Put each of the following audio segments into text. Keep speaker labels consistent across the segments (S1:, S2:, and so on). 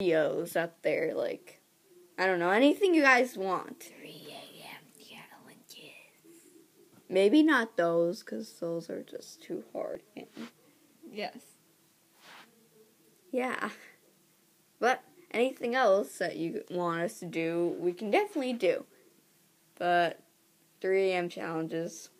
S1: videos up there, like I don't know, anything you guys want.
S2: 3 a.m. challenges.
S1: Maybe not those, because those are just too hard.
S2: Yes.
S1: Yeah. But anything else that you want us to do, we can definitely do. But 3 a.m. challenges,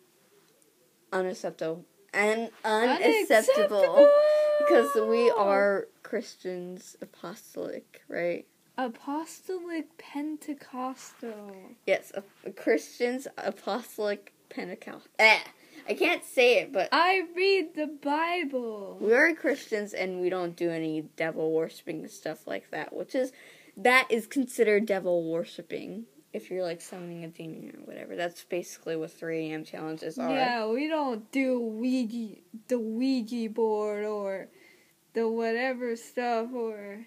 S1: unacceptable. And unacceptable.
S2: Unacceptable.
S1: Because we are Christians, apostolic, right?
S2: Apostolic Pentecostal.
S1: Yes, a, Christians, apostolic, Pentecostal. Eh, I can't say it, but
S2: I read the Bible.
S1: we are Christians and we don't do any devil worshipping stuff like that, which is that is considered devil worshipping. If you're like summoning a demon or whatever, that's basically what 3 a.m. challenges are.
S2: Yeah, we don't do Ouija, the Ouija board or the whatever stuff or.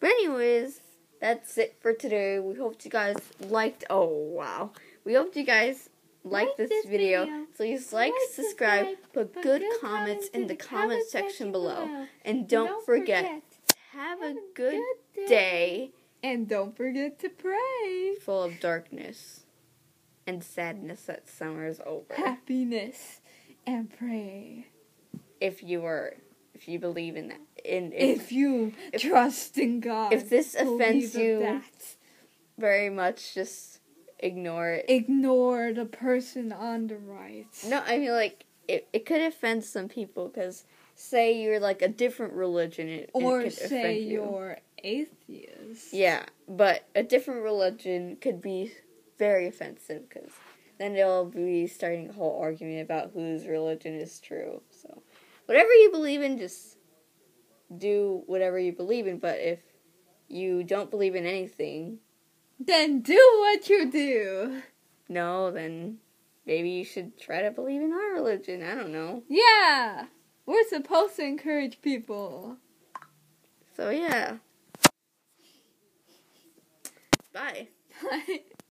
S1: But anyways, that's it for today. We hope you guys liked. Oh wow, we hope you guys liked
S2: Like
S1: this,
S2: this
S1: video.
S2: video.
S1: Please like,
S2: Like,
S1: subscribe, put,
S2: put
S1: good,
S2: good
S1: comments in the comment section below,
S2: below.
S1: and don't, forget, have, a good, day
S2: And don't forget to pray.
S1: full of darkness and sadness that summer is over.
S2: Happiness and pray.
S1: if you are, if you believe in that, in if,
S2: If you
S1: if-
S2: trust in God.
S1: if this offends you-
S2: that.
S1: very much, just ignore it.
S2: Ignore the person on the right.
S1: No, I mean like it. It could offend some people because say you're like a different religion, it, it
S2: Or
S1: could
S2: say
S1: offend you.
S2: you're atheist.
S1: Yeah, but a different religion could be very offensive because then they'll be starting a whole argument about whose religion is true. So, whatever you believe in, just do whatever you believe in. But if you don't believe in anything,
S2: Then do what you do.
S1: no, then maybe you should try to believe in our religion. I don't know.
S2: Yeah. We're supposed to encourage people.
S1: So, yeah. Bye.
S2: Bye.